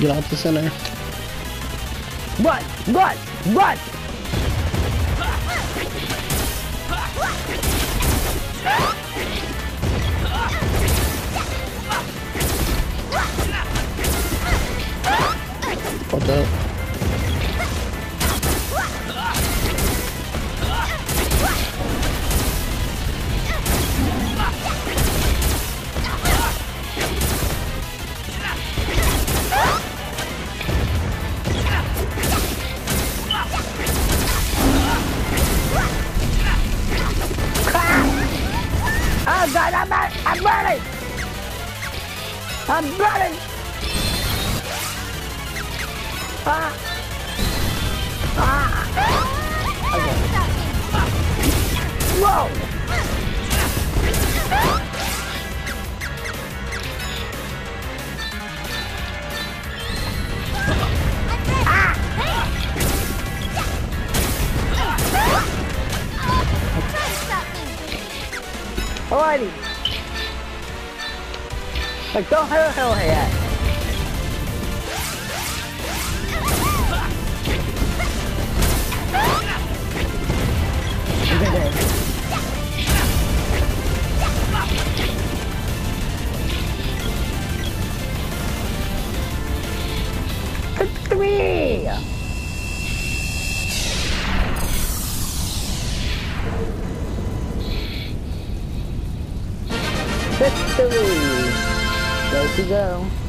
Get out the center. Run! Run! Run! Hold up. Oh god, I'm I'm burning! I'm burning! Ah! Ah! Okay. Whoa! Alrighty. Like, don't hell hell yet. Victory! Victory! Way to go.